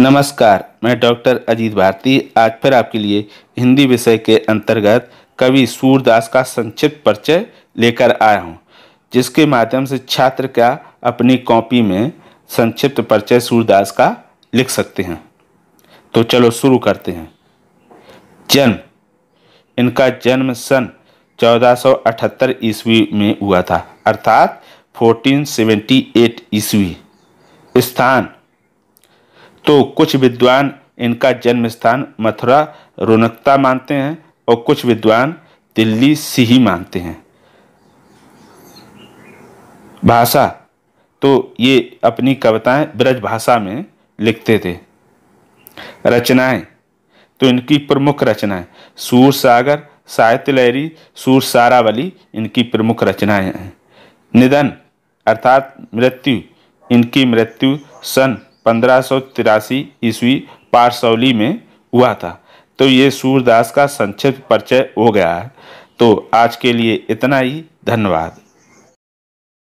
नमस्कार, मैं डॉक्टर अजीत भारती। आज फिर आपके लिए हिंदी विषय के अंतर्गत कवि सूरदास का संक्षिप्त परिचय लेकर आया हूँ, जिसके माध्यम से छात्र क्या अपनी कॉपी में संक्षिप्त परिचय सूरदास का लिख सकते हैं। तो चलो शुरू करते हैं। जन्म, इनका जन्म सन 1478 ईस्वी में हुआ था, अर्थात 1478 ईस्वी। स्थान तो कुछ विद्वान इनका जन्म स्थान मथुरा, रोनकता मानते हैं और कुछ विद्वान दिल्ली सिही मानते हैं। भाषा तो ये अपनी कविताएँ ब्रज भाषा में लिखते थे। रचनाएँ तो इनकी प्रमुख रचनाएँ, सूर सागर, साहित्य लहरी, सूर सारावली, इनकी प्रमुख रचनाएँ हैं। निधन, अर्थात मृत्यु, इनकी मृत्यु सन पंद्रह ईस्वी पारसौली में हुआ था। तो ये सूरदास का संक्षिप्त परिचय हो गया है। तो आज के लिए इतना ही। धन्यवाद।